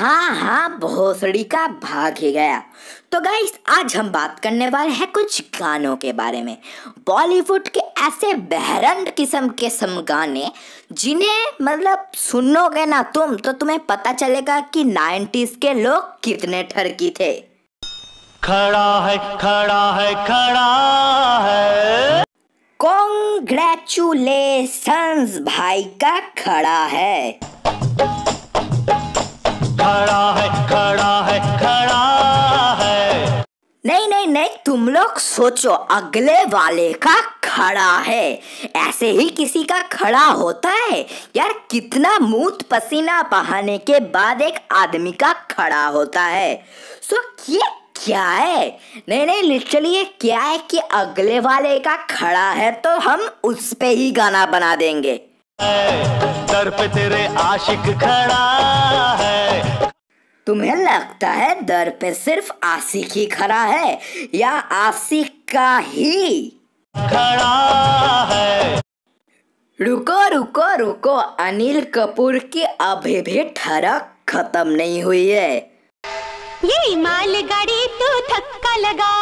हाँ हाँ भोसड़ी का भाग ही गया। तो गाइस आज हम बात करने वाले हैं कुछ गानों के बारे में। बॉलीवुड के ऐसे बहरंड किस्म के सम गाने जिन्हें मतलब सुनोगे ना तुम तो तुम्हें पता चलेगा कि नाइन्टीज के लोग कितने ठरकी थे। खड़ा है खड़ा है खड़ा है। कॉन्ग्रेचुलेशंस भाई का खड़ा है। खड़ा है खड़ा है खड़ा है। नहीं नहीं नहीं तुम लोग सोचो अगले वाले का खड़ा है। ऐसे ही किसी का खड़ा होता है। यार कितना मूत पसीना बहाने के बाद एक आदमी का खड़ा होता है। सो ये क्या है? नहीं नहीं लिटरली ये क्या है कि अगले वाले का खड़ा है तो हम उस पे ही गाना बना देंगे। दर पे तेरे आशिक खड़ा है। तुम्हें लगता है दर पे सिर्फ़ आशिक ही खड़ा है या आशिक का ही? खड़ा है। रुको रुको रुको अनिल कपूर की अभी भी ठरक खत्म नहीं हुई है। ये मालगाड़ी तो धक्का लगा।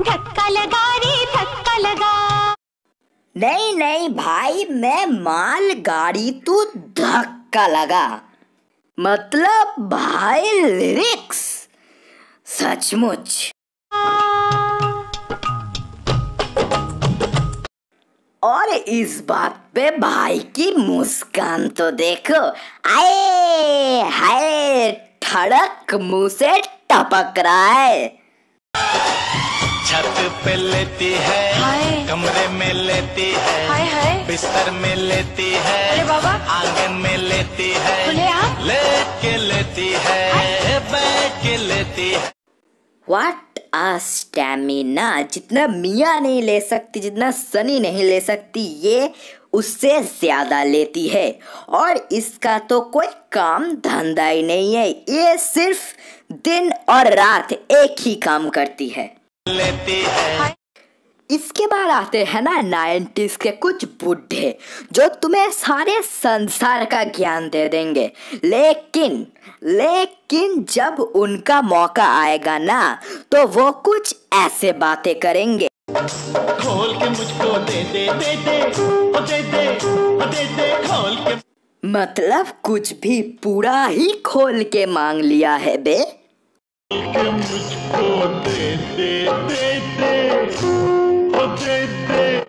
धक्का लगा रे धक्का लगा। नहीं नहीं भाई मैं माल गाड़ी तू धक्का लगा। मतलब भाई लिरिक्स। सचमुच। और इस बात पे भाई की मुस्कान तो देखो। आए, हाय, ठड़क मुँह से टपक रहा है। छत पे लेती है कमरे में लेती है हाय हाय। बिस्तर में लेती है अरे बाबा। आँगन में लेती है खुलेआम? लेके लेती है बैठ के लेती है। वाट आ स्टैमिना जितना मियाँ नहीं ले सकती जितना सनी नहीं ले सकती ये उससे ज़्यादा लेती है। और इसका तो कोई काम धंधा ही नहीं है ये सिर्फ़ दिन और रात एक ही काम करती है। लेती है। इसके बाद आते हैं ना नाइन्टीज के कुछ बुढ़े जो तुम्हें सारे संसार का ज्ञान दे देंगे। लेकिन लेकिन जब उनका मौका आएगा ना तो वो कुछ ऐसे बातें करेंगे। खोल के मुझको दे दे दे दे ओ दे दे ओ दे दे खोल के। मतलब कुछ भी पूरा ही खोल के मांग लिया है बे। के मुझको दे दे दे दे। ओ दे दे।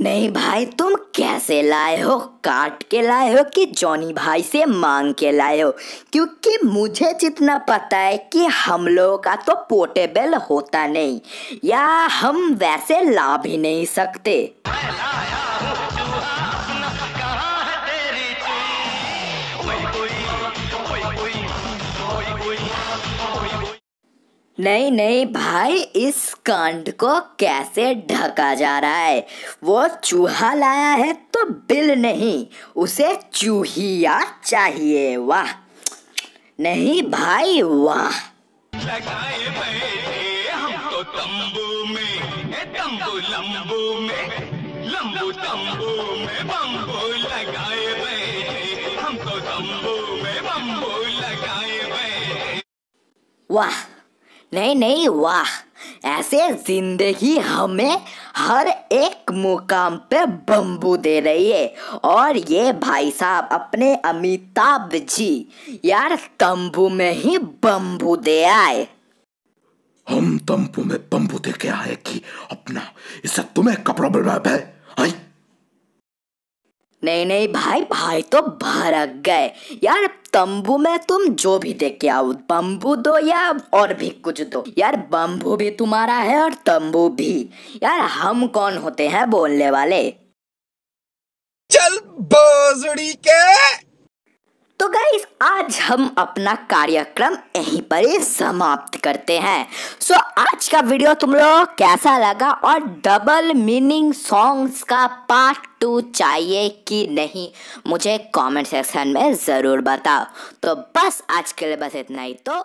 नहीं भाई तुम कैसे लाए हो? काट के लाए हो कि जॉनी भाई से मांग के लाए हो? क्योंकि मुझे जितना पता है कि हम लोगों का तो पोर्टेबल होता नहीं या हम वैसे ला भी नहीं सकते। नहीं नहीं, भाई, इस कांड को कैसे ढका जा रहा है? वो चूहा लाया है तो बिल नहीं, उसे चूहिया चाहिए, वाह। नहीं, भाई, वाह। हम तो तंबू में तंबू लंबू में, लंबू तंबू में बम्बू लगाए वाह, नहीं नहीं, वाह। ऐसे ज़िंदगी हमें हर एक मुकाम पे बम्बू दे रही है। और ये भाई साहब, अपने अमिताभ जी, यार तंबू में ही बम्बू दे आए। हम तंबू में बम्बू दे के आए कि अपना इससे तुम्हें कपड़ा बर्बाद है? नहीं नहीं, भाई भाई तो भरक गए। यार, तंबू में तुम जो भी दे के आओ बम्बू दो या और भी कुछ दो। यार बम्बू भी तुम्हारा है और तंबू भी। यार, हम कौन होते हैं बोलने वाले? चल बोजड़ी के तो गाइस आज हम अपना कार्यक्रम यहीं पर ही समाप्त करते हैं। सो so, आज का वीडियो तुम लोग कैसा लगा और डबल मीनिंग सॉन्ग्स का पार्ट टू चाहिए कि नहीं मुझे कमेंट सेक्शन में ज़रूर बताओ। तो बस आज के लिए बस इतना ही तो।